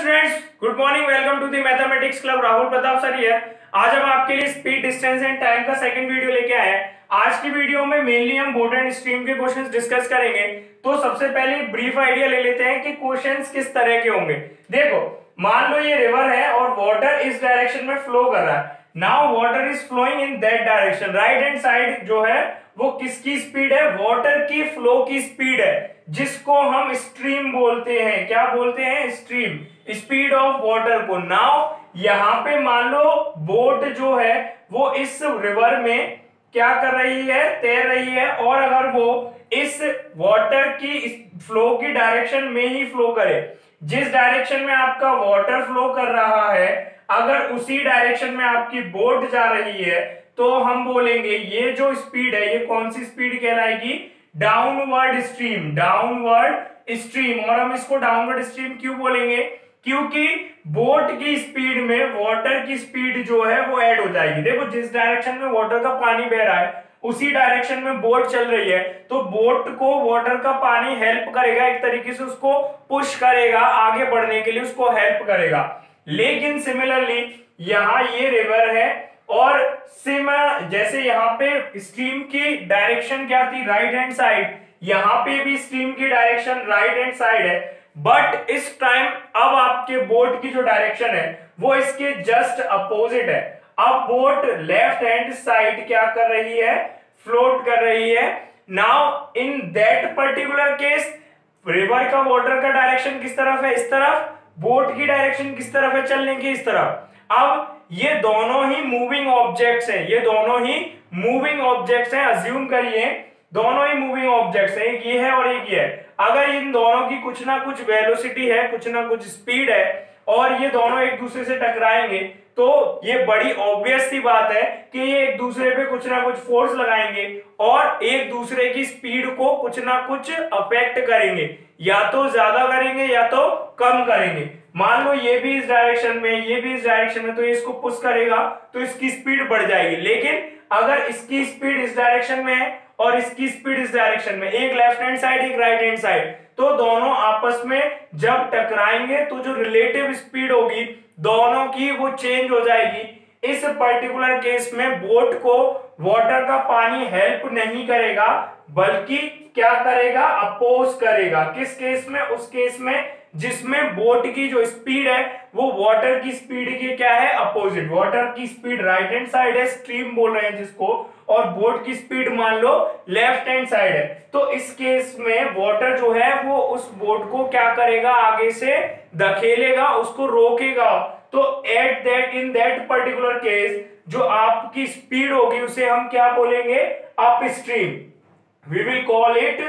Students good morning welcome to the mathematics club Rahul Pratap sir here आज हम आपके लिए स्पीड डिस्टेंस एंड टाइम का second video लेके आए आज की वीडियो में मेनली हम बोट एंड स्ट्रीम के क्वेश्चंस डिस्कस करेंगे। तो सबसे पहले ब्रीफ आइडिया ले लेते हैं कि क्वेश्चंस किस तरह के होंगे। देखो, मान लो ये रिवर है और वाटर इस डायरेक्शन में फ्लो कर रहा है। Now water is flowing in that direction right hand side जो है, वो किसकी स्पीड है? वाटर की फ्लो की स्पीड है। जिसको हम स्ट्रीम बोलते हैं। क्या बोलते हैं? स्ट्रीम स्पीड ऑफ़ वाटर को। नाउ यहाँ पे मान लो बोट जो है, वो इस रिवर में क्या कर रही है? तैर रही है। और अगर वो इस वाटर की इस फ्लो की डायरेक्शन में ही फ्लो करे, जिस डायरेक्शन में आपका वाटर फ्लो कर रहा है, अगर उसी डायरेक्शन में आपकी बोट जा रही है तो हम बोलेंगे, ये जो स्पीड है, ये कौन सी स्पीड कहलाएगी? डाउनवर्ड स्ट्रीम डाउनवर्ड स्ट्रीम और हम इसको डाउनवर्ड स्ट्रीम क्यों बोलेंगे? क्योंकि बोट की स्पीड में वाटर की स्पीड जो है वो ऐड हो जाएगी। देखो, जिस डायरेक्शन में वाटर का पानी बह रहा है, उसी डायरेक्शन में बोट चल रही है। तो बोट को वाटर का पानी हेल्प करेगा, एक तरीके से उसको पुश करेगा आगे बढ़ने के लिए, उसको हेल्प करेगा। लेकिन सिमिलरली यहाँ ये रिवर है और सिम, जैसे यहाँ पे स्ट्रीम की डायरेक्शन क्या थी? राइट हैंड साइड यहाँ पे भी स्ट्रीम की डायरेक्शन राइट हैंड साइड है. बट इस टाइम अब आपके बोट की जो डायरेक्शन है, वो इसके जस्ट अपोजिट है. अब बोट लेफ़्ट हैंड साइड क्या कर रही है? फ्लोट कर रही है. Now in that particular case river का वाटर का डायरेक्शन किस तरफ़ है? इस तरफ़. बोट की डायरेक्शन किस तरफ़ है? चलने की इस तरफ़. अब ये दोनों ही मूविंग ऑब्जेक्ट्स हैं। ये दोनों ही मूविंग ऑब्जेक्ट्स हैं। अज्यूम करिए, दोनों ही मूविंग ऑब्जेक्ट्स हैं। एक ये है और एक ये है। अगर इन दोनों की कुछ ना कुछ वेलोसिटी है, कुछ ना कुछ स्पीड है, और ये दोनों एक दूसरे से टकराएँगे तो ये बड़ी ऑब्वियस सी बात है कि ये एक दूसरे पे कुछ ना कुछ फोर्स लगाएँगे और एक दूसरे की स्पीड को कुछ ना कुछ अफेक्ट करेंगे। या तो ज़्यादा करेंगे या तो कम करेंगे। मान लो ये भी इस डायरेक्शन में, ये भी इस डायरेक्शन में तो ये इसको पुश करेगा तो इसकी स्पीड बढ़ जाएगी। लेकिन अगर इसकी स्पीड इस डायरेक्शन में है और इसकी स्पीड इस डायरेक्शन में, एक लेफ़्ट हैंड साइड एक राइट हैंड साइड तो दोनों आपस में जब टकराएँगे तो जो रिलेटिव स्पीड होगी, दोनों की वो चेंज हो जाएगी। इस पर्टिकुलर केस में बोट को वाटर का पानी हेल्प नहीं करेगा, बल्कि क्या करेगा? अपोज करेगा। किस केस में? उस केस में जिसमें बोट की जो स्पीड है, वो वाटर की स्पीड के क्या है? अपोजिट वाटर की स्पीड राइट हैंड साइड है स्ट्रीम बोल रहे हैं जिसको, और बोट की स्पीड मान लो लेफ़्ट हैंड साइड है। तो इस केस में वाटर जो है, वो उस बोट को क्या करेगा? आगे से धकेलेगा, उसको रोकेगा। तो at that in that particular case जो आपकी स्पीड होगी, उसे हम क्या बोलेंगे? Upstream we will call it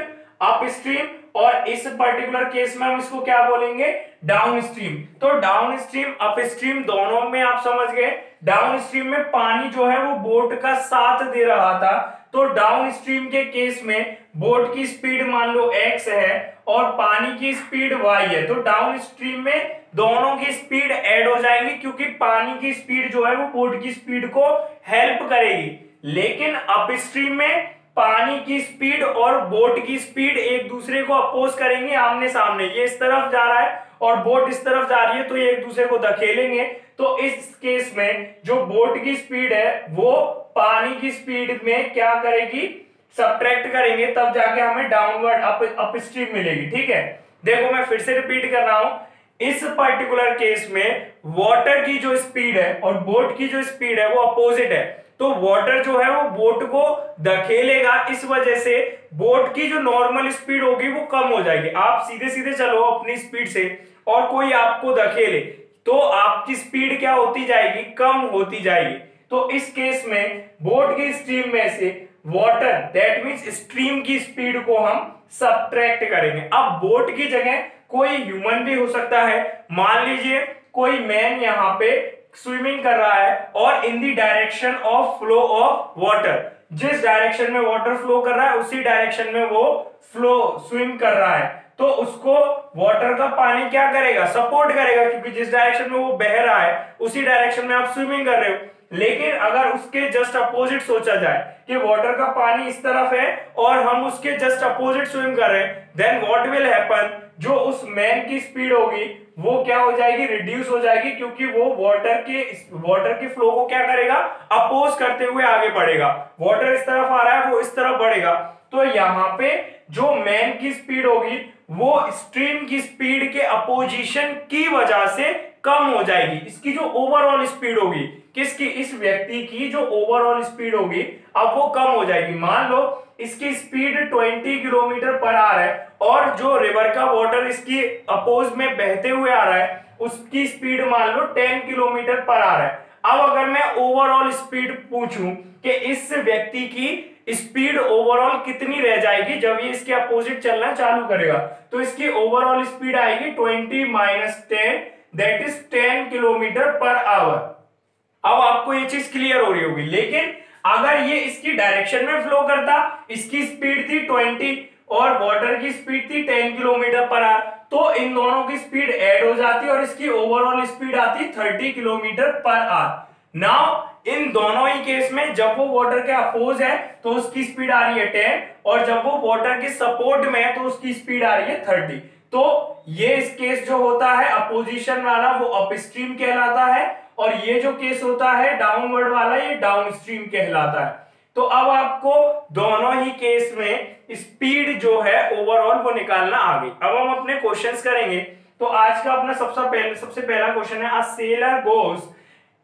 upstream और इस पर्टिकुलर केस में हम इसको क्या बोलेंगे? डाउन स्ट्रीम तो डाउन स्ट्रीम अप स्ट्रीम दोनों में आप समझ गए। डाउन स्ट्रीम में पानी जो है वो बोट का साथ दे रहा था। तो डाउन स्ट्रीम के केस में बोट की स्पीड मान लो एक्स है और पानी की स्पीड वाई है। तो डाउन स्ट्रीम में दोनों की स्पीड ऐड हो जाएँगी क्योंकि पानी की स्पीड जो है वो बोट की स्पीड को हेल्प करेगी। लेकिन अपस्ट्रीम में पानी की स्पीड और बोट की स्पीड एक दूसरे को अपोज करेंगे आमने सामने। ये इस तरफ़ जा रहा है और बोट इस तरफ़ जा रही है तो ये एक दूसरे को धकेलेंगे। तो इस केस में जो बोट की स्पीड है, वो पानी की स्पीड में क्या करेगी? सब्ट्रैक्ट करेंगे, तब जाके हमें डाउनवर्ड अप स्ट्रीम मिलेगी, ठीक है? देखो, मैं फिर से रिपीट कर रहा हूँ। इस पर्टिकुलर केस में वाटर की जो स्पीड है और बोट की जो स्पीड है, वो अपोजिट है। तो वाटर जो है वो बोट को धकेलेगा। इस वजह से बोट की जो नॉर्मल स्पीड होगी वो कम हो जाएगी। आप सीधे सीधे चलो अपनी स्पीड से और कोई आपको धकेले तो आपकी स्पीड क्या होती जाएगी? कम होती जाएगी। तो इस केस में बोट की स्ट्रीम में से वाटर दैट मीन्स स्ट्रीम की स्पीड को हम सब्ट्रैक्ट करेंगे। अब बोट की जगह कोई ह्यूमन भी हो सकता है। मान लीजिए कोई मैन यहाँ पे स्विमिंग कर रहा है और in the direction of flow of water जिस डायरेक्शन में वाटर फ्लो कर रहा है, उसी डायरेक्शन में वो फ्लो स्विम कर रहा है। तो उसको वाटर का पानी क्या करेगा? सपोर्ट करेगा, क्योंकि जिस डायरेक्शन में वो बह रहा है, उसी डायरेक्शन में आप स्विमिंग कर रहे हो। लेकिन अगर उसके जस्ट अपोजिट सोचा जाए कि वाटर का पानी इस तरफ़ है और हम उसके जस्ट अपोजिट स्विम कर रहे हैं देन व्हाट विल हैपन जो उस मैन की स्पीड होगी वो क्या हो जाएगी? रिड्यूस हो जाएगी क्योंकि वो वाटर के वाटर के फ्लो को क्या करेगा? अपोज करते हुए आगे बढ़ेगा। वाटर इस तरफ़ आ रहा है, वो इस तरफ़ बढ़ेगा। तो यहाँ पे जो मैन की स्पीड होगी, वो स्ट्रीम की स्पीड के अपोजिशन की वजह से कम हो जाएगी। इसकी जो ओवरऑल स्पीड होगी, किसकी? इस व्यक्ति की जो ओवरऑल स्पीड होगी अब वो कम हो जाएगी। मान लो इसकी स्पीड 20 किलोमीटर पर आ रहा है और जो रिवर का वाटर इसकी अपोज में बहते हुए आ रहा है, उसकी स्पीड मान लो 10 किलोमीटर पर आ रहा है। अब अगर मैं ओवरऑल स्पीड पूछूँ कि इस व्यक्ति की स्पीड ओवरऑल कितनी रह जाएगी जब ये इसके अपोजिट चलना चालू करेगा? तो इसकी ओवरऑल स्पीड आएगी 20 minus ten that is 10 kilometre per hour अब आपको ये चीज़ क्लियर हो रही होगी। लेकिन अगर ये इसकी डायरेक्शन में फ्लो करता, इसकी स्पीड थी 20 और वाटर की स्पीड थी 10 किलोमीटर पर आवर तो इन दोनों की स्पीड ऐड हो जाती और इसकी ओवरऑल स्पीड आती 30 किलोमीटर पर आवर नाउ इन दोनों ही केस में जब वो वाटर के अपोज है तो उसकी स्पीड आ रही है 10 और जब वो वाटर के सपोर्ट में है तो उसकी स्पीड आ रही है 30 तो ये इस केस जो होता है, अपोजिशन वाला, वो अपस्ट्रीम कहलाता है, और ये जो केस होता है, डाउनवर्ड वाला, ये डाउनस्ट्रीम कहलाता है। तो अब आपको दोनों ही केस में स्पीड जो है ओवरऑल वो निकालना आ गई अब हम अपने क्वेश्चंस करेंगे। तो आज का अपना सबसे पहले, सबसे पहला क्वेश्चन है sailor goes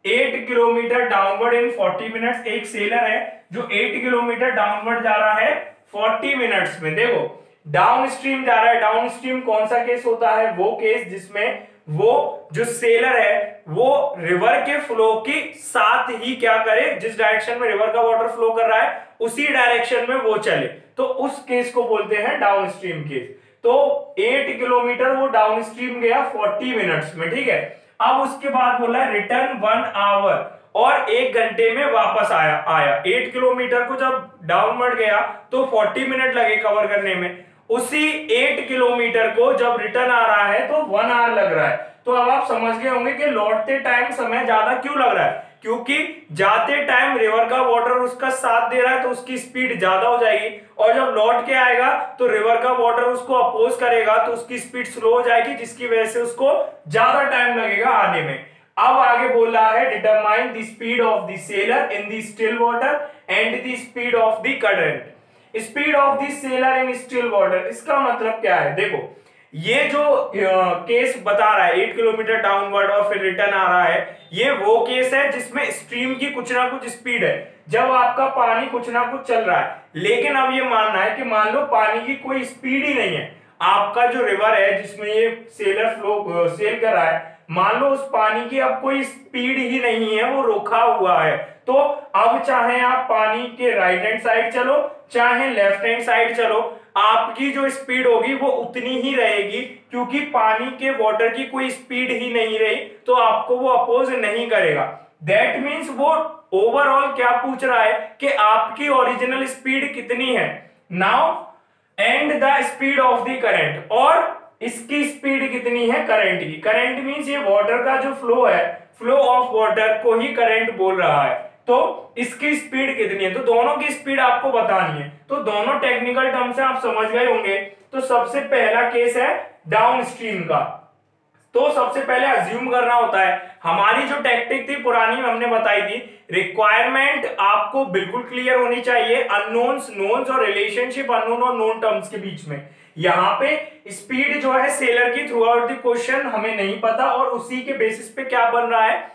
8 kilometre downward in 40 minutes एक सेलर है, जो 8 किलोमीटर डाउनवर्ड जा रहा है 40 मिनट्स में। देखो डाउन स्ट्रीम जा रहा है। डाउन स्ट्रीम कौन सा केस होता है? वो केस जिसमें वो जो सेलर है, वो रिवर के फ्लो के साथ ही क्या करे, जिस डायरेक्शन में रिवर का वाटर फ्लो कर रहा है, उसी डायरेक्शन में वो चले। तो उस केस को बोलते हैं डाउन स्ट्रीम केस तो 8 किलोमीटर वो डाउन स्ट्रीम गया 40 मिनट्स में, ठीक है? अब उसके बाद बोला रिटर्न वन आवर और एक घंटे में वापस आया आया। एट किलोमीटर को जब डाउनवर्ड गया तो 40 मिनट लगे कवर करने में। उसी एट किलोमीटर को जब रिटर्न आ रहा है तो वन आवर लग रहा है। तो अब आप समझ गए होंगे कि लौटते टाइम समय ज़्यादा क्यों लग रहा है? क्योंकि जाते टाइम रिवर का वाटर उसका साथ दे रहा है तो उसकी स्पीड ज़्यादा हो जाएगी। और जब लौट के आएगा तो रिवर का वाटर उसको अपोज करेगा तो उसकी स्पीड स्लो हो जाएगी, जिसकी वजह से उसको ज़्यादा टाइम लगेगा आने में। अब आगे बोल रहा है determine the speed of the sailor in the still water and the speed of the current speed of this sailor in still water, इसका मतलब क्या है? देखो, ये जो केस बता रहा है, एट किलोमीटर डाउनवर्ड और फिर रिटर्न आ रहा है, ये वो केस है जिसमें स्ट्रीम की कुछ ना कुछ स्पीड है। जब आपका पानी कुछ ना कुछ चल रहा है, लेकिन अब ये मानना है कि मान लो पानी की कोई स्पीड ही नहीं है। आपका जो रिवर है, जिसमें ये सेलर फ्लो सेल कर रहा है मान लो उस पानी की अब कोई स्पीड ही नहीं है, वो रोका हुआ है। तो अब चाहे आप पानी के राइट हैंड साइड चलो, चाहे लेफ़्ट हैंड साइड चलो, आपकी जो स्पीड होगी वो उतनी ही रहेगी, क्योंकि पानी के वाटर की कोई स्पीड ही नहीं रही तो आपको वो अपोज नहीं करेगा। दैट मीन्स वो ओवरऑल क्या पूछ रहा है कि आपकी ओरिजिनल स्पीड कितनी है? Now and the speed of the current और इसकी स्पीड कितनी है? करंट की। करंट मीन्स ये वाटर का जो फ्लो है फ्लो ऑफ़ वाटर को ही करंट बोल रहा है। तो इसकी स्पीड कितनी है? तो दोनों की स्पीड आपको बतानी है। तो दोनों टेक्निकल टर्म से आप समझ गए होंगे। तो सबसे पहला केस है डाउन स्ट्रीम का। तो सबसे पहले अज्यूम करना होता है। हमारी जो टेक्टिक थी पुरानी, हमने बताई थी रिक्वायरमेंट आपको बिल्कुल क्लियर होनी चाहिए। अननोन्स नोन्स और रिलेशनशिप अननोन और नोन टर्म्स के बीच में। यहाँ पे स्पीड जो है सेलर की थ्रू आउट द क्वेश्चन हमें नहीं पता और उसी के बेसिस पे क्या बन रहा है?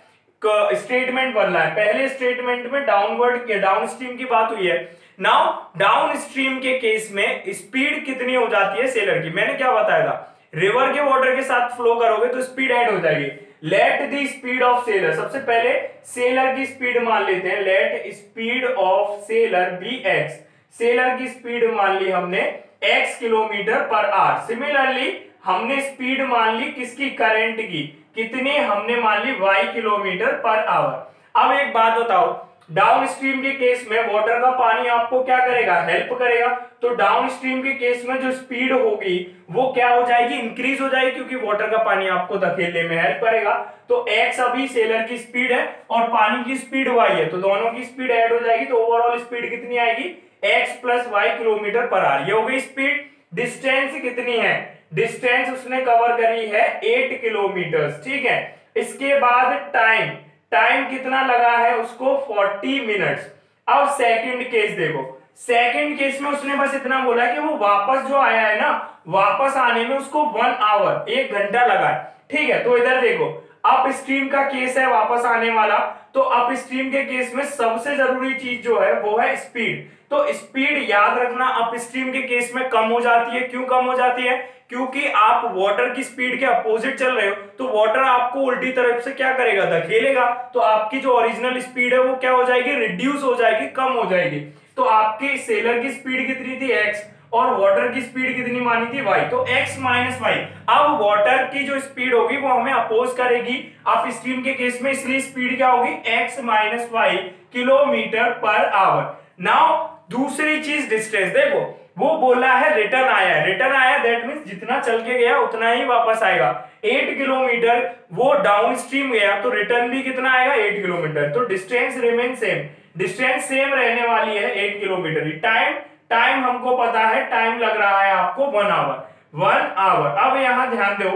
स्टेटमेंट बन रहा है। पहले स्टेटमेंट में डाउनवर्ड डाउन स्ट्रीम की बात हुई है। नाउ डाउन स्ट्रीम के केस में स्पीड कितनी हो जाती है सेलर की? मैंने क्या बताया था? रिवर के वाटर के साथ फ्लो करोगे तो स्पीड ऐड हो जाएगी। Let the speed of sailor सबसे पहले सेलर की स्पीड मान लेते हैं। Let speed of sailor be x sailor की स्पीड मान ली हमने। X kilometre per hour similarly हमने स्पीड मान ली किसकी? करंट की। कितनी? हमने मान ली वाई किलोमीटर पर आवर अब एक बात बताओ डाउन स्ट्रीम के केस में वाटर का पानी आपको क्या करेगा? हेल्प करेगा। तो डाउन स्ट्रीम के केस में जो स्पीड होगी, वो क्या हो जाएगी? इंक्रीज हो जाएगी क्योंकि वाटर का पानी आपको धकेलने में हेल्प करेगा। तो एक्स अभी सेलर की स्पीड है और पानी की स्पीड वाई है। तो दोनों की स्पीड ऐड हो जाएगी तो ओवरऑल स्पीड कितनी आएगी? X plus y kilometre per hour ये हो। गई स्पीड डिस्टेंस कितनी है? डिस्टेंस उसने कवर करी है एट किलोमीटर ठीक है? इसके बाद टाइम टाइम कितना लगा है उसको? फोर्टी मिनट्स अब सेकंड केस देखो। सेकंड केस में उसने बस इतना बोला कि वो वापस जो आया है ना, वापस आने में उसको वन आवर एक घंटा लगा है। ठीक है? तो इधर देखो। अप स्ट्रीम का केस है वापस आने वाला। तो अप स्ट्रीम के केस में सबसे ज़रूरी चीज़ जो है, वो है स्पीड तो स्पीड याद रखना अप स्ट्रीम के केस में कम हो जाती है। क्यों कम हो जाती है? क्योंकि आप वाटर की स्पीड के अपोजिट चल रहे हो तो वाटर आपको उल्टी तरफ़ से क्या करेगा? धकेलेगा। तो आपकी जो ओरिजिनल स्पीड है, वो क्या हो जाएगी? रिड्यूस हो जाएगी, कम हो जाएगी। तो आपकी सेलर की स्पीड कितनी थी? एक्स और वाटर की स्पीड कितनी मानी थी? वाई तो x माइनस वाई अब वाटर की जो स्पीड होगी, वो हमें अपोज करेगी। आप स्ट्रीम के केस में इसलिए स्पीड क्या होगी? X minus y kilometre per hour now दूसरी चीज़ डिस्टेंस देखो, वो बोला है रिटर्न आया रिटर्न आया दैट मीन जितना चल के गया, उतना ही वापस आएगा। एट किलोमीटर वो डाउन स्ट्रीम गया तो रिटर्न भी कितना आएगा? एट किलोमीटर तो distance remain same distance same रहने वाली है एट किलोमीटर टाइम टाइम हमको पता है टाइम लग रहा है आपको वन आवर वन आवर अब यहाँ ध्यान दो।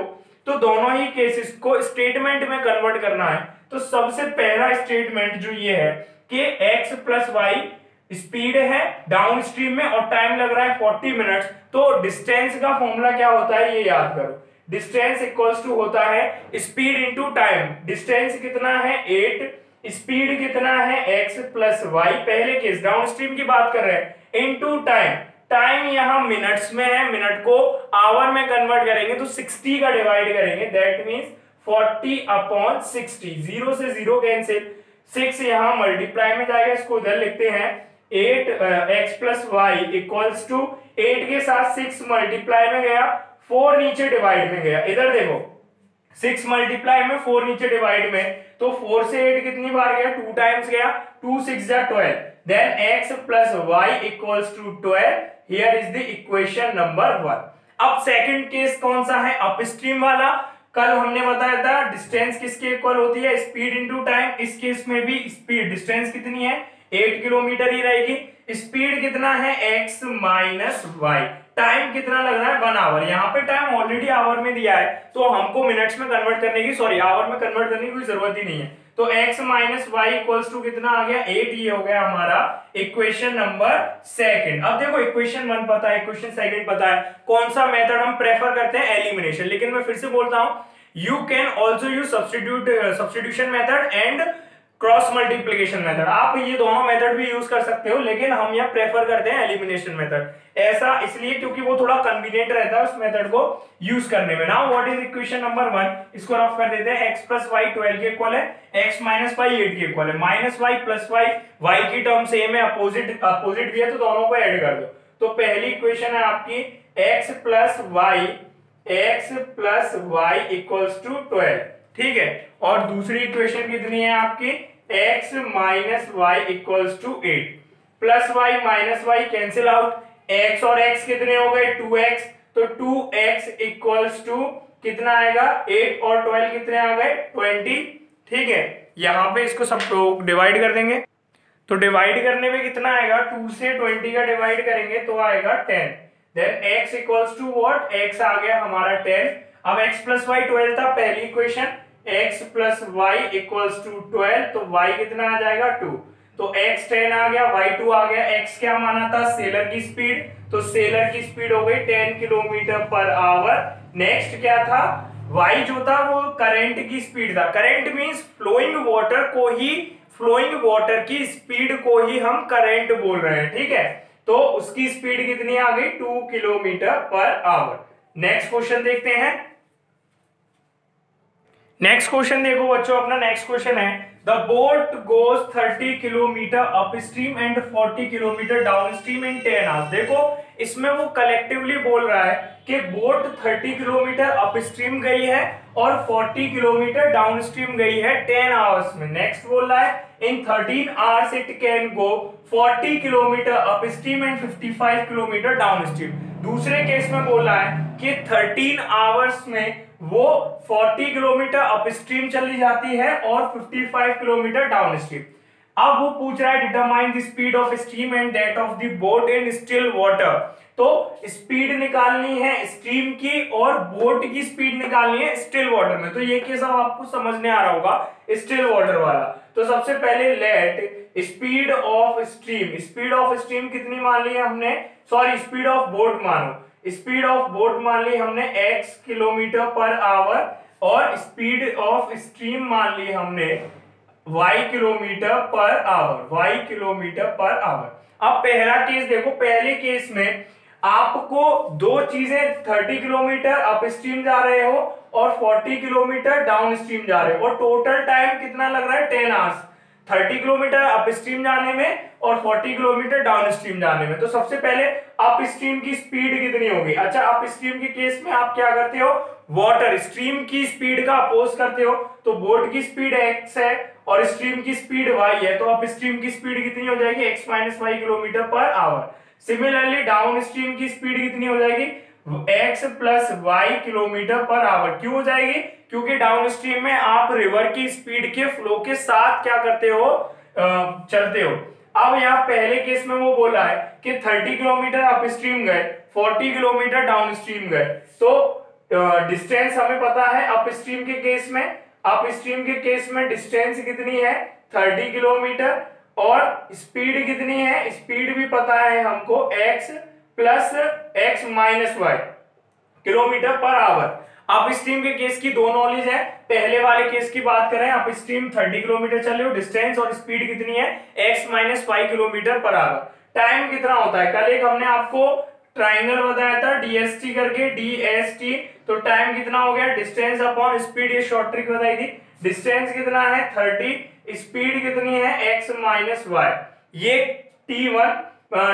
तो दोनों ही केसेस को स्टेटमेंट में कन्वर्ट करना है। तो सबसे पहला स्टेटमेंट जो ये है कि x प्लस वाई स्पीड है डाउन स्ट्रीम में और टाइम लग रहा है 40 मिनट्स तो डिस्टेंस का फॉर्मूला क्या होता है ये याद करो. डिस्टेंस इक्वल्स टू होता है स्पीड इंटू टाइम डिस्टेंस कितना है? 8 स्पीड कितना है? x प्लस वाई पहले केस डाउन स्ट्रीम की बात कर रहे हैं. इंटू टाइम टाइम यहाँ मिनट्स में है. मिनट को आवर में कन्वर्ट करेंगे तो 60 का डिवाइड करेंगे. दैट मींस 40 अपॉन 60 ज़ीरो से ज़ीरो कैंसिल सिक्स यहाँ मल्टीप्लाई में जाएगा. इसको उधर लिखते हैं. Eight x plus y equals to eight के साथ सिक्स मल्टीप्लाई में गया फोर नीचे डिवाइड में गया। इधर देखो सिक्स मल्टीप्लाई में फोर नीचे डिवाइड में तो फोर से एट कितनी बार गया? टू टाइम्स गया टू सिक्स या twelve then x plus y equals to twelve here is the equation number one अब सेकंड केस कौन सा है? अपस्ट्रीम वाला। कल हमने बताया था डिस्टेंस किसके इक्वल होती है? स्पीड इनटू टाइम इस केस में भी स्पीड डिस्टेंस कितनी है? एट किलोमीटर ही रहेगी। स्पीड कितना है? एक्स माइनस वाई टाइम कितना लग रहा है? वन आवर यहाँ पे टाइम ऑलरेडी आवर में दिया है। तो हमको मिनट्स में कन्वर्ट करने की सॉरी आवर में कन्वर्ट करने की कोई ज़रूरत ही नहीं है। तो x minus y equals to कितना आ गया? एट ये हो गया हमारा इक्वेशन नंबर सेकंड अब देखो इक्वेशन वन पता है इक्वेशन सेकंड पता है। कौन सा मेथड हम प्रेफर करते हैं? एलिमिनेशन लेकिन मैं फिर से बोलता हूँ you can also use substitute substitution method and cross multiplication method आप ये दोनों मेथड भी यूज़ कर सकते हो, लेकिन हम यहाँ प्रेफर करते हैं एलिमिनेशन मेथड ऐसा इसलिए क्योंकि वो थोड़ा कन्वीनियंट रहता है उस मेथड को यूज़ करने में। Now what is equation number one इसको रफ कर देते हैं। X प्लस वाई ट्वेल्व के इक्वल है। X माइनस वाई एट के इक्वल है। Minus y plus y y की टर्म सेम है। अपोजिट अपोजिट भी है तो दोनों को ऐड कर दो। तो पहली इक्वेशन है आपकी x plus y x plus y equals to twelve ठीक है? और दूसरी इक्वेशन कितनी है आपकी? X minus y equals to eight plus y minus y cancel out x और x कितने हो गए? 2x तो 2x एक्स इक्वल्स टू कितना आएगा? 8 और 12 कितने आ गए? 20 ठीक है? यहाँ पे इसको सब डिवाइड कर देंगे. तो डिवाइड करने में कितना आएगा? 2 से 20 का डिवाइड करेंगे तो आएगा 10 then x equals to what x आ गया हमारा 10 अब x प्लस वाई ट्वेल्व था पहली equation x plus y equals to twelve तो y कितना आ जाएगा टू तो x टेन आ गया, y टू आ गया. X क्या माना था? सेलर की स्पीड तो सेलर की स्पीड हो गई ten kilometre per hour next क्या था? Y जो था वो करंट की स्पीड था. करंट मींस फ्लोइंग वाटर को ही फ्लोइंग वाटर की स्पीड को ही हम करंट बोल रहे हैं, ठीक है? तो उसकी स्पीड कितनी आ गई? Two kilometre per hour next question देखते हैं. नेक्स्ट क्वेश्चन देखो बच्चों, अपना नेक्स्ट क्वेश्चन है। The boat goes 30 kilometre upstream and 40 kilometre downstream in 10 hours देखो, इसमें वो कलेक्टिवली बोल रहा है कि बोट 30 किलोमीटर अप स्ट्रीम गई है और 40 किलोमीटर डाउन स्ट्रीम गई है 10 आवर्स में। नेक्स्ट बोल रहा है in 13 hours it can go 40 kilometre upstream and 55 kilometre downstream दूसरे केस में बोल है कि 13 आवर्स में वो 40 किलोमीटर अप स्ट्रीम चली जाती है और 55 किलोमीटर डाउन स्ट्रीम अब वो पूछ रहा है determine the speed of stream and that of the boat in still water तो स्पीड निकालनी है स्ट्रीम की और बोट की स्पीड निकालनी है स्टिल वाटर में। तो ये केस अब आपको समझने आ रहा होगा स्टिल वाटर वाला। तो सबसे पहले let speed of stream speed of stream कितनी मान ली है हमने? सॉरी स्पीड ऑफ़ बोट मानो। स्पीड ऑफ़ बोट मान ली हमने x किलोमीटर पर आवर और स्पीड ऑफ़ स्ट्रीम मान ली हमने y kilometre per hour, y kilometre per hour. अब पहला केस देखो, पहले केस में आपको दो चीज़ें 30 किलोमीटर अप स्ट्रीम जा रहे हो और 40 किलोमीटर डाउन स्ट्रीम जा रहे हो। और टोटल टाइम कितना लग रहा है? 10 आवर्स 30 किलोमीटर अप स्ट्रीम जाने में और 40 किलोमीटर डाउन स्ट्रीम जाने में। तो सबसे पहले अप स्ट्रीम की स्पीड कितनी होगी? अच्छा अप स्ट्रीम के केस में आप क्या करते हो? वाटर स्ट्रीम की स्पीड का अपोज करते हो। तो बोट की स्पीड एक्स है और स्ट्रीम की स्पीड वाई है। तो अप स्ट्रीम की स्पीड कितनी हो जाएगी? X minus y kilometre per hour similarly downstream की स्पीड कितनी हो जाएगी? X plus y kilometre per hour क्यों हो जाएगी? क्योंकि डाउन स्ट्रीम में आप रिवर की स्पीड के फ्लो के साथ क्या करते हो? चलते हो। अब यहाँ पहले केस में वो बोला है कि 30 किलोमीटर अप स्ट्रीम गए 40 किलोमीटर डाउन स्ट्रीम गए। तो डिस्टेंस हमें पता है अप स्ट्रीम के केस में। अप स्ट्रीम के केस में डिस्टेंस कितनी है? 30 किलोमीटर। और स्पीड कितनी है? स्पीड भी पता है हमको x plus x minus y kilometre per hour upstream के केस की दो नॉलेज है। पहले वाले केस की बात करें अप स्ट्रीम 30 किलोमीटर चल हो डिस्टेंस और स्पीड कितनी है? X minus y kilometre per hour time कितना होता है? कल एक हमने आपको ट्राइंगल बताया था डीएसटी करके डीएसटी तो टाइम कितना हो गया? डिस्टेंस अपॉन स्पीड ये शॉर्ट ट्रिक बताई थी। डिस्टेंस कितना है? थर्टी स्पीड कितनी है? एक्स माइनस वाई ये टी वन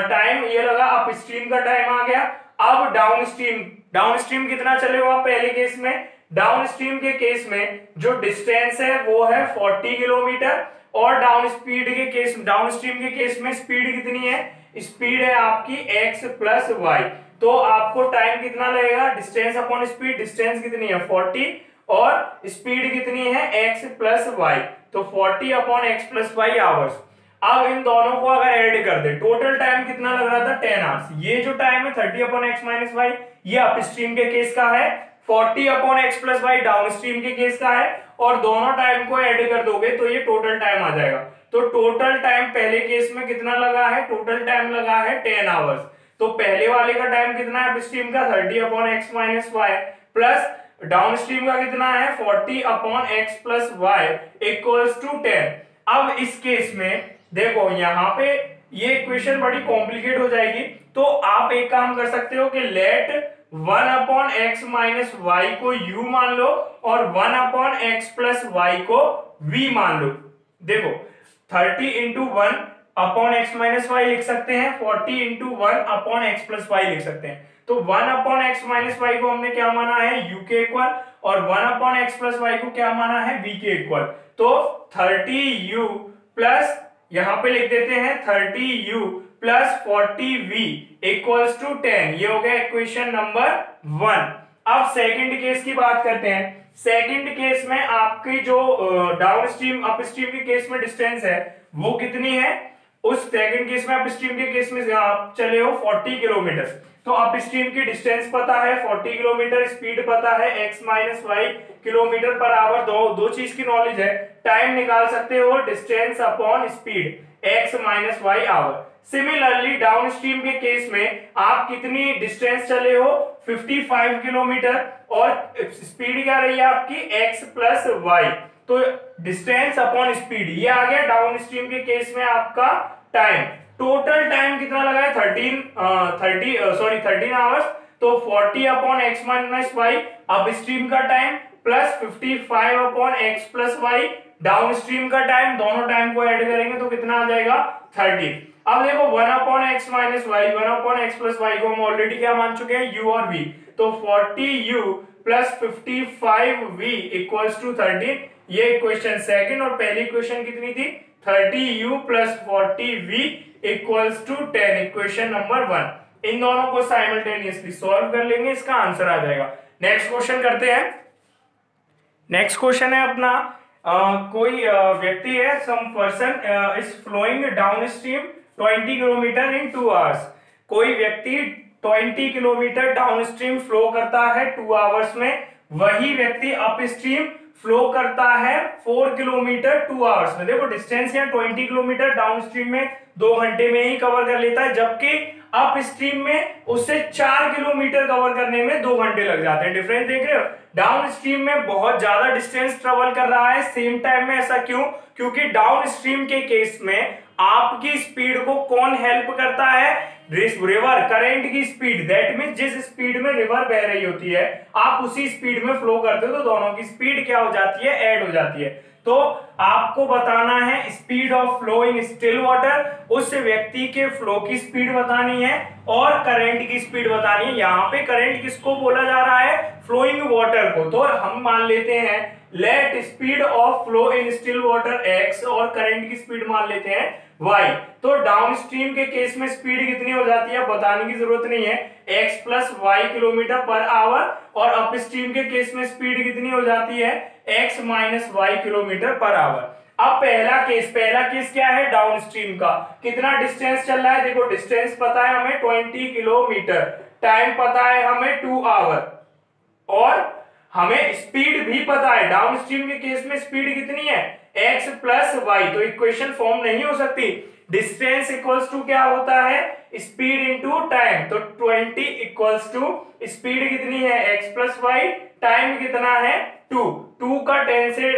टाइम ये लगा अप स्ट्रीम का टाइम आ गया। अब डाउन स्ट्रीम डाउन स्ट्रीम कितना चले हो आप पहले केस में? डाउन स्ट्रीम के केस में जो डिस्टेंस है, वो है 40 किलोमीटर और डाउन स्पीड के केस डाउन स्ट्रीम के केस में स्पीड कितनी है? स्पीड है आपकी x प्लस वाई तो आपको टाइम कितना लगेगा? डिस्टेंस अपॉन स्पीड डिस्टेंस कितनी है? 40 और स्पीड कितनी है? x प्लस वाई तो 40 upon x plus y hours अब इन दोनों को अगर ऐड कर दे टोटल टाइम कितना लग रहा था? 10 आवर्स ये जो टाइम है 30 अपॉन एक्स माइनस वाई ये अप स्ट्रीम के केस का है. 40 upon x plus y down stream के केस का है. और दोनों टाइम को ऐड कर दोगे तो ये टोटल टाइम आ जाएगा. तो टोटल टाइम पहले केस में कितना लगा है? टोटल टाइम लगा है टेन आवर्स तो पहले वाले का टाइम कितना है? स्ट्रीम का thirty upon x minus y plus down stream का कितना है? Forty upon x plus y equals to ten अब इस केस में देखो, यहाँ पे ये इक्वेशन बड़ी कॉम्प्लिकेट हो जाएगी। तो आप एक काम कर सकते हो कि let one upon x minus y को यू मान लो और one upon x plus y को वी मान लो। देखो thirty into one upon x minus y लिख सकते हैं forty into one upon x plus y लिख सकते हैं। तो one upon x minus y को हमने क्या माना है? यू के इक्वल और one upon x plus y को क्या माना है? वी के इक्वल तो थर्टी यू प्लस यहाँ पे लिख देते हैं thirty u plus forty v equals to ten. ये हो गया इक्वेशन नंबर वन अब सेकंड केस की बात करते हैं। सेकंड केस में आपकी जो डाउन स्ट्रीम अप स्ट्रीम के केस में डिस्टेंस है, वो कितनी है? उस सेकंड केस में अप स्ट्रीम के केस में आप चले हो 40 किलोमीटर तो अप स्ट्रीम की डिस्टेंस पता है 40 किलोमीटर स्पीड पता है, x minus y kilometre per hour दो दो चीज़ की नॉलेज है। टाइम निकाल सकते हो distance upon speed x minus y hour similarly down stream के केस में आप कितनी डिस्टेंस चले हो? 55 किलोमीटर और स्पीड क्या रही है आपकी? x प्लस वाई तो डिस्टेंस अपॉन स्पीड ये आ गया डाउन स्ट्रीम के केस में आपका टाइम टोटल टाइम कितना लगा है thirteen thirty sorry thirteen hours तो forty upon x minus y अब स्ट्रीम का time plus fifty five upon x plus y down stream का टाइम दोनों टाइम को ऐड करेंगे तो कितना आ जाएगा? थर्टी अब देखो one upon x minus y one upon x plus y को हम ऑलरेडी क्या मान चुके हैं? यू और वी तो forty u plus fifty five v equals to thirteen ये इक्वेशन सेकंड और पहली इक्वेशन कितनी थी? Thirty u plus forty v equals to ten equation number one इन दोनों को साइमल्टेनियसली सॉल्व कर लेंगे इसका आंसर आ जाएगा। नेक्स्ट क्वेश्चन करते हैं। नेक्स्ट क्वेश्चन है अपना। uh, कोई व्यक्ति है some person is flowing down stream 20 kilometre in two hours कोई व्यक्ति 20 किलोमीटर डाउन स्ट्रीम फ्लो करता है टू आवर्स में वही व्यक्ति अप स्ट्रीम फ्लो करता है फोर किलोमीटर टू आवर्स में। देखो डिस्टेंस यहाँ ट्वेंटी किलोमीटर डाउन स्ट्रीम में दो घंटे में ही कवर कर लेता है, जबकि अप स्ट्रीम में उससे चार किलोमीटर कवर करने में दो घंटे लग जाते हैं। डिफरेंस देख रहे हो? डाउन स्ट्रीम में बहुत ज़्यादा डिस्टेंस ट्रेवल कर रहा है। सेम टाइम में ऐसा क्यों? क्योंकि डाउन स्ट्रीम के केस में आपकी स्पीड को कौन हेल्प करता है? रिवर करंट की स्पीड दैट मीन जिस स्पीड में रिवर बह रही होती है, आप उसी स्पीड में फ्लो करते हो तो दोनों की स्पीड क्या हो जाती है? ऐड हो जाती है। तो आपको बताना है speed of flow in still water उस व्यक्ति के फ्लो की स्पीड बतानी है और करंट की स्पीड बतानी है। यहाँ पे करंट किसको बोला जा रहा है? फ्लोइंग वाटर को। तो हम मान लेते हैं let speed of flow in still water x और करंट की स्पीड मान लेते हैं वाई तो डाउन स्ट्रीम के केस में स्पीड कितनी हो जाती है? बताने की ज़रूरत नहीं है। X plus y kilometre per hour और अप स्ट्रीम के केस में स्पीड कितनी हो जाती है? X minus y kilometre per hour अब पहला केस पहला केस क्या है? डाउन स्ट्रीम का. कितना डिस्टेंस चल रहा है? देखो डिस्टेंस पता है हमें ट्वेंटी किलोमीटर. टाइम पता है हमें टू आवर और हमें स्पीड भी पता है. डाउन स्ट्रीम के केस में स्पीड कितनी है? एक्स प्लस वाई तो इक्वेशन फॉर्म नहीं हो सकती. डिस्टेंस इक्वल्स टू क्या होता है? Speed into time. तो 20 इक्वल्स टू, स्पीड कितनी है? x प्लस वाई, टाइम कितना है? 2 2 का 10 से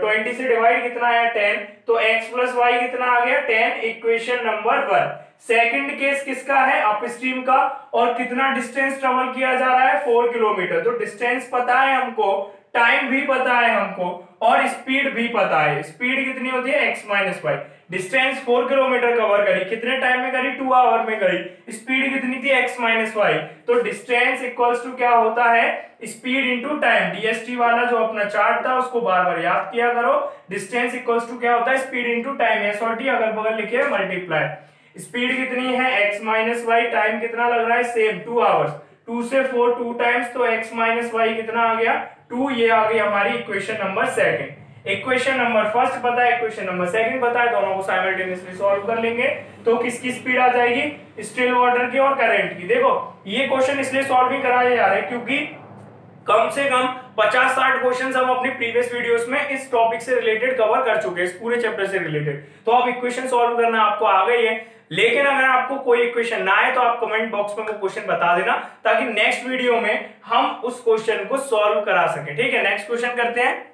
20 से डिवाइड कितना है? 10 तो x प्लस वाई कितना आ गया? 10 equation number one. Second case किसका है? अपस्ट्रीम का। और कितना डिस्टेंस ट्रेवल किया जा रहा है? Four kilometre. तो डिस्टेंस पता है हमको, टाइम भी पता है हमको, और स्पीड भी पता है। स्पीड कितनी होती है? X minus y. Distance four kilometre cover करी। कितने टाइम में करी? टू आवर में करी। स्पीड कितनी थी? एक्स माइनस वाई तो डिस्टेंस इक्वल्स टू क्या होता है? स्पीड इंटू टाइम डीएसटी वाला जो अपना चार्ट था, उसको बार बार याद किया करो। डिस्टेंस इक्वल्स टू क्या होता है? स्पीड इंटू टाइम एस और टी अगल बगल लिखे मल्टीप्लाई स्पीड कितनी है? एक्स माइनस वाई टाइम कितना लग रहा है? सेम टू आवर्स टू से फोर टू टाइम्स तो एक्स माइनस वाई कितना आ गया? टू ये आ गई हमारी equation number second equation number first पता है इक्वेशन नंबर सेकंड पता है दोनों को साइमल्टेनियसली सॉल्व कर लेंगे। तो किसकी स्पीड आ जाएगी? स्टिल वाटर की और करंट की। देखो, ये क्वेश्चन इसलिए सॉल्व भी कराया जा रहा है क्योंकि कम से कम 50-60 क्वेश्चन हम अपनी प्रीवियस वीडियोस में इस टॉपिक से रिलेटेड कवर कर चुके हैं, इस पूरे चैप्टर से रिलेटेड तो अब इक्वेशन सॉल्व करना आपको आ गई है। लेकिन अगर आपको कोई इक्वेशन ना आए तो आप कमेंट बॉक्स में वो क्वेश्चन बता देना, ताकि नेक्स्ट वीडियो में हम उस क्वेश्चन को सॉल्व करा सके। ठीक है नेक्स्ट क्वेश्चन करते हैं।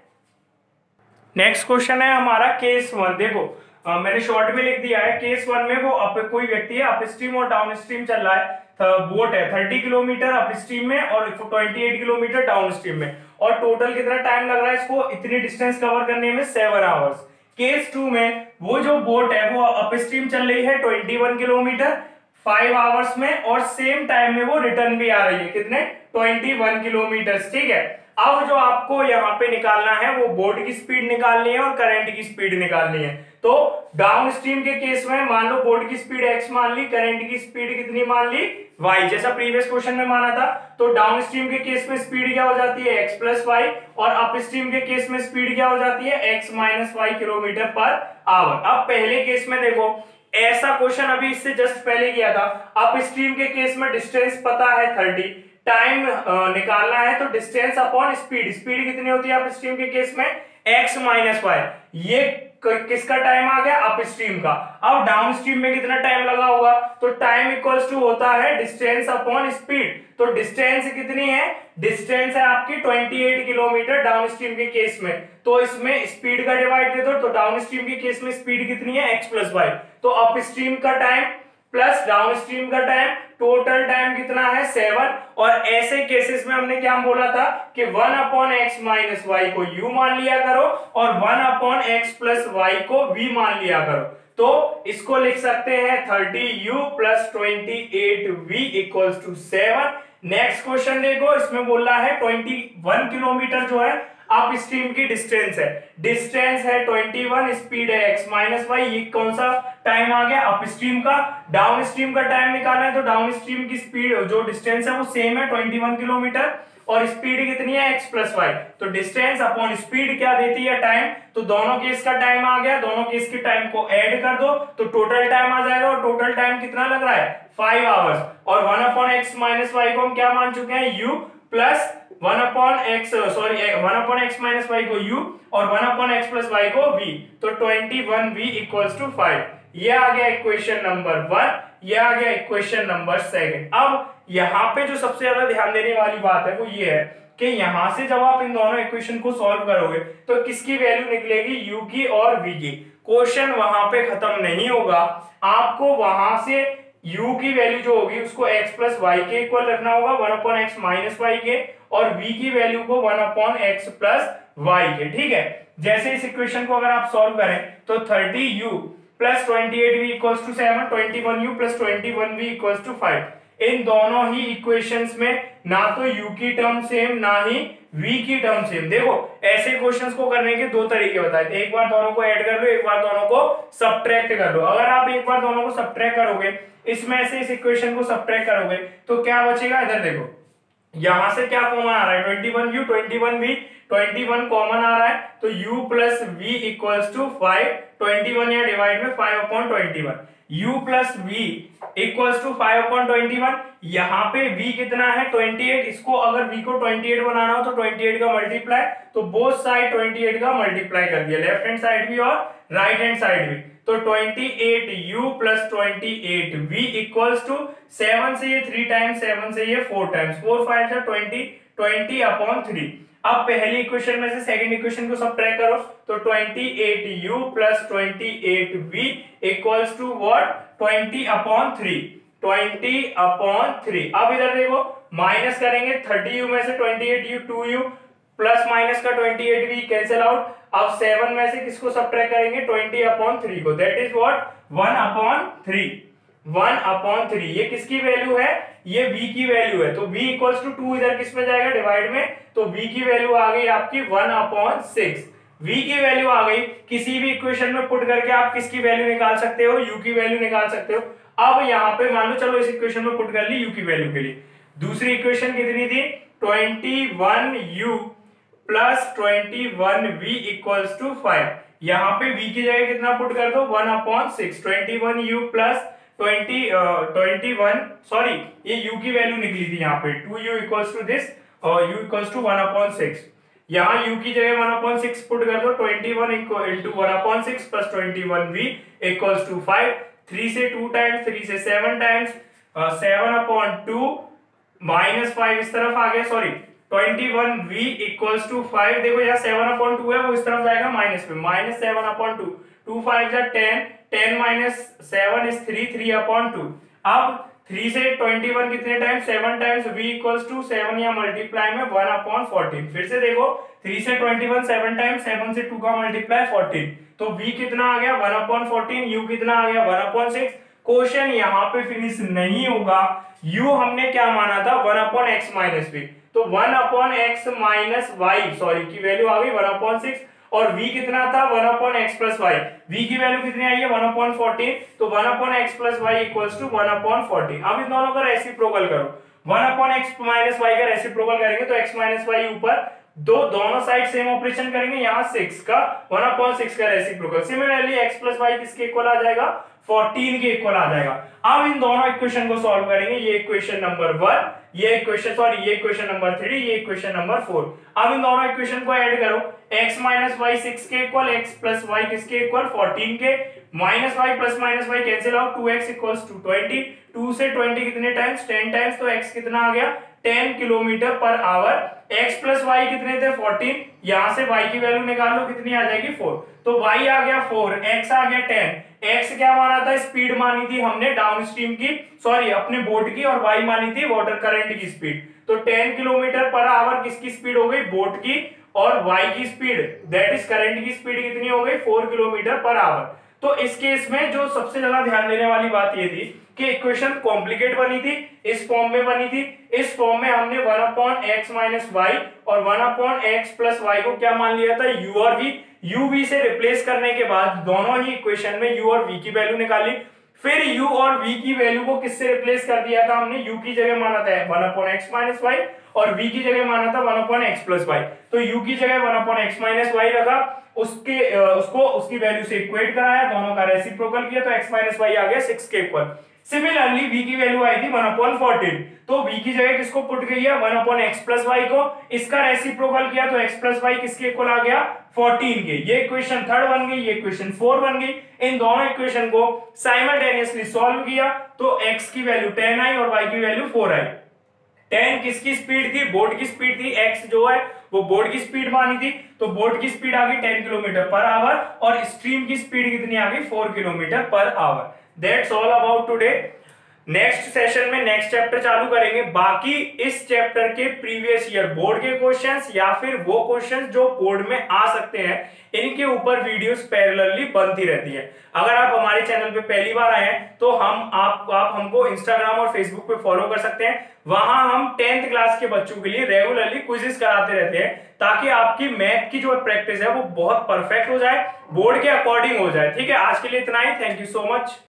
नेक्स्ट क्वेश्चन है हमारा केस वन देखो आ, मैंने शॉर्ट में लिख दिया है। केस वन में वो अप कोई व्यक्ति है अप स्ट्रीम और डाउन स्ट्रीम चल रहा है। बोट है थर्टी किलोमीटर अप स्ट्रीम में और twenty eight kilometre down stream में। और टोटल कितना टाइम लग रहा है इसको? इतनी डिस्टेंस कवर करने में सेवन आवर्स केस टू में वो जो बोट है वो अप स्ट्रीम चल रही है twenty one kilometre five hours में और सेम टाइम में वो रिटर्न भी आ रही है। कितने? ट्वेंटी वन किलोमीटर ठीक है? अब जो आपको यहाँ पे निकालना है, वो बोर्ड की स्पीड निकालनी है और करंट की स्पीड निकालनी है। तो डाउन स्ट्रीम के केस में मान लो बोर्ड की स्पीड एक्स मान ली, करंट की स्पीड कितनी मान ली? वाई जैसा प्रीवियस क्वेश्चन में माना था। तो डाउन स्ट्रीम के केस में स्पीड क्या हो जाती है? एक्स प्लस वाई और अप स्ट्रीम के केस में स्पीड क्या हो जाती है? X minus y kilometre per hour अब पहले केस में देखो, ऐसा क्वेश्चन अभी इससे जस्ट पहले किया था। अप स्ट्रीम के केस में डिस्टेंस पता है थर्टी टाइम निकालना है तो डिस्टेंस अपॉन स्पीड स्पीड कितनी होती है अप स्ट्रीम के केस में? एक्स माइनस वाई ये किसका टाइम आ गया? अप स्ट्रीम का. अब डाउन स्ट्रीम में कितना टाइम लगा होगा? तो टाइम इक्वल्स टू होता है डिस्टेंस अपॉन स्पीड तो डिस्टेंस कितनी है? डिस्टेंस है आपकी 28 किलोमीटर डाउन स्ट्रीम के केस में. तो इसमें स्पीड का डिवाइड दे दो तो डाउन स्ट्रीम के केस में स्पीड कितनी है? एक्स प्लस वाई तो अप स्ट्रीम का टाइम प्लस डाउन स्ट्रीम का टाइम टोटल टाइम कितना है? सेवन और ऐसे केसेस में हमने क्या बोला था कि one upon x minus y को यू मान लिया करो और one upon x plus y को वी मान लिया करो। तो इसको लिख सकते हैं thirty u plus twenty eight v equals to seven next question देखो, इसमें बोल है ट्वेंटी वन किलोमीटर जो है अप स्ट्रीम की डिस्टेंस है। डिस्टेंस है 21 स्पीड है x माइनस वाई ये कौन सा टाइम आ गया? अप स्ट्रीम का। डाउन स्ट्रीम का टाइम निकालना है तो डाउन स्ट्रीम की स्पीड जो डिस्टेंस है वो सेम है 21 किलोमीटर और स्पीड कितनी है? एक्स प्लस वाई तो डिस्टेंस अपॉन स्पीड क्या देती है टाइम तो दोनों केस का टाइम आ गया। दोनों केस के टाइम को ऐड कर दो। तो टोटल टाइम आ जाएगा और टोटल टाइम कितना लग रहा है? फाइव आवर्स और one upon x minus y को हम क्या मान चुके हैं? U plus one upon x sorry one upon x minus y को और one upon x plus y को तो twenty one v equals to five. ये आ गया इक्वेशन नंबर वन ये आ गया इक्वेशन नंबर अब यहाँ पे जो सबसे ज़्यादा ध्यान देने वाली बात है वो ये है कि यहाँ से जब आप इन दोनों इक्वेशन को सॉल्व करोगे तो किसकी वैल्यू निकलेगी? यू की और वी की। क्वेश्चन वहाँ पे खत्म नहीं होगा। आपको वहाँ से u की वैल्यू जो होगी, उसको x प्लस वाई के इक्वल रखना होगा, one upon x minus y के और v की वैल्यू को one upon x plus y के, ठीक है? जैसे इस इक्वेशन को अगर आप सॉल्व करें तो thirty u plus twenty eight v equals to seven twenty one u plus twenty one v equals to five इन दोनों ही इक्वेशंस में ना तो u की टर्म सेम ना ही v की टर्म सेम देखो, ऐसे क्वेश्चंस को करने के दो तरीके बताए थे। एक बार दोनों को ऐड कर लो, एक बार दोनों को सब्ट्रैक्ट कर लो। अगर आप एक बार दोनों को सब्ट्रैक्ट करोगे, इसमें से इस इक्वेशन को सब्ट्रैक्ट करोगे तो क्या बचेगा? इधर देखो। यहाँ से क्या कॉमन आ रहा है? Twenty one u twenty one v twenty one common आ रहा है। तो u plus v equals to five twenty one या डिवाइड में five upon twenty one u plus v equals to five upon twenty one यहाँ पे v कितना है? Twenty eight इसको अगर v को ट्वेंटी एट बनाना हो तो ट्वेंटी एट का मल्टीप्लाई तो बोथ साइड ट्वेंटी एट का मल्टीप्लाई कर दिया। लेफ़्ट हैंड साइड भी और राइट हैंड साइड भी। तो 28u plus twenty eight v equals to seven से ये थ्री टाइम्स सेवन से ये फोर टाइम्स फोर फाइव से ट्वेंटी ट्वेंटी अपॉन थ्री अब पहली इक्वेशन में से सेकंड इक्वेशन को सब करो. तो 28u plus twenty eight v equals to what twenty upon three twenty upon three अब इधर देखो माइनस करेंगे 30u में से 28u 2u प्लस माइनस का 28 भी कैंसिल आउट अब सेवन में से किसको सब्ट्रैक्ट करेंगे? ट्वेंटी अपॉन थ्री को। That is what one upon three one upon three ये किसकी वैल्यू है? ये v की वैल्यू है। तो v इक्वल्स टू टू इधर किसमें जाएगा? डिवाइड में। तो v की वैल्यू आ गई आपकी वन अपॉन सिक्स v की वैल्यू आ गई। किसी भी इक्वेशन में पुट करके आप किसकी वैल्यू निकाल सकते हो? u की वैल्यू निकाल सकते हो। अब यहाँ पे मान लो, चलो इस इक्वेशन में पुट कर ली u की वैल्यू के लिए। दूसरी इक्वेशन कितनी थी? Twenty one u plus twenty one v equals to five यहाँ पे v की जगह कितना पुट कर दो? One upon six twenty one u plus twenty twenty one sorry ये u की वैल्यू निकली थी यहाँ पे. Two u equals to this और u equals to one upon six यहाँ u की जगह वन अपॉन सिक्स पुट कर दो. Twenty one equal to one upon six plus twenty one v equals to five three से two times three से seven times seven upon two minus five इस तरफ़ आ गया सॉरी वी देखो यहाँ है, वो इस तरफ़ जाएगा में जा अब थ्री से ट्वेंटी वन कितने seven times v equals to seven या मल्टीप्लाई में वन अपॉन फोर्टीन फिर से देखो थ्री से ट्वेंटी वन सेवन सेवन से टू का मल्टीप्लाई फोर्टीन तो v कितना आ गया? वन अपॉन फोर्टीन यू कितना आ गया? वन अपॉन सिक्स क्वेश्चन यहाँ पे फिनिश नहीं होगा। U हमने क्या माना था? One upon x minus b तो one upon x minus y, sorry, की वैल्यू आ गई वन अपॉन सिक्स, और v कितना था? One upon x plus y. v की वैल्यू कितनी आई है? One upon fourteen. तो one upon x plus y equals to one upon fourteen. अब इन दोनों का रेसिप्रोकल करो। One upon x minus y का रेसिप्रोकल करेंगे तो एक्स माइनस वाई ऊपर दो, दोनों साइड सेम ऑपरेशन करेंगे, यहाँ सिक्स का, वन अपॉन सिक्स का reciprocal similarly x plus y किसके इक्वल आ जाएगा? फोर्टीन के इक्वल आ जाएगा। अब इन दोनों इक्वेशन को सॉल्व करेंगे। ये इक्वेशन नंबर वन ये इक्वेशन सॉरी ये इक्वेशन नंबर थ्री ये इक्वेशन नंबर फोर अब इन दोनों इक्वेशन को ऐड करो। x माइनस वाई सिक्स के इक्वल एक्स प्लस वाई किसके इक्वल फोर्टीन के। Minus y plus minus y cancel out two x equal to twenty two से ट्वेंटी कितने टाइम्स टेन टाइम्स तो x कितना आ गया? Ten kilometre per hour x plus y कितने थे? फोर्टीन यहाँ से y की वैल्यू निकाल लो, कितनी आ जाएगी? फोर तो y आ गया फोर x आ गया टेन x क्या माना था? स्पीड मानी थी हमने डाउन स्ट्रीम की. सॉरी अपने बोट की और y मानी थी वाटर करंट की स्पीड तो टेन किलोमीटर पर आवर किसकी स्पीड हो गई? बोट की. और वाई की स्पीड दैट इज़ करंट की स्पीड कितनी हो गई? फोर किलोमीटर पर आवर तो इस केस में जो सबसे ज़्यादा ध्यान देने वाली बात ये थी कि इक्वेशन कॉम्प्लिकेट बनी थी, इस फॉर्म में बनी थी। इस फॉर्म में हमने one upon x minus y और one upon x plus y को क्या मान लिया था? यू और वी यू वी से रिप्लेस करने के बाद दोनों ही इक्वेशन में यू और वी की वैल्यू निकाली। फिर u और v की वैल्यू को किससे रिप्लेस कर दिया था? हमने u की जगह माना था one upon x minus y और v की जगह माना था one upon x plus y तो u की जगह one upon x minus y रखा, उसके उसको, उसकी वैल्यू से इक्वेट कराया, दोनों का रेसिप्रोकल किया तो x माइनस वाई आ गया सिक्स के इक्वल सिमिलरली v की वैल्यू आई थी वन अपॉन फोर्टीन तो v की जगह किसको पुट है one upon x plus y को। इसका रेसिप्रोकल किया तो x प्लस वाई किसके इक्वल आ गया? 14 के। ये इक्वेशन थर्ड बन गई, ये इक्वेशन फोर बन गई। इन दोनों इक्वेशन को साइमल्टेनियसली सॉल्व किया तो x की वैल्यू 10 आई और y की वैल्यू 4 आई। 10 किसकी स्पीड थी? बोर्ड की स्पीड थी। X जो है, वो बोर्ड की स्पीड मानी थी। तो बोर्ड की स्पीड आ गई 10 किलोमीटर पर आवर और स्ट्रीम की स्पीड कितनी आ गई? 4 kilometre per hour that's all about today next session में नेक्स्ट चैप्टर चालू करेंगे। बाकी इस चैप्टर के प्रीवियस ईयर बोर्ड के क्वेश्चंस या फिर वो क्वेश्चंस जो बोर्ड में आ सकते हैं, इनके ऊपर वीडियोस पैरेलली बनती रहती है। अगर आप हमारे चैनल पे पहली बार आए हैं तो हम आप आप हमको इंस्टाग्राम और फेसबुक पे फॉलो कर सकते हैं। वहाँ हम टेंथ क्लास के बच्चों के लिए रेगुलरली क्विजेस कराते रहते हैं, ताकि आपकी मैथ की जो प्रैक्टिस है, वो बहुत परफेक्ट हो जाए बोर्ड के अकॉर्डिंग हो जाए। ठीक है, आज के लिए इतना ही। Thank you so much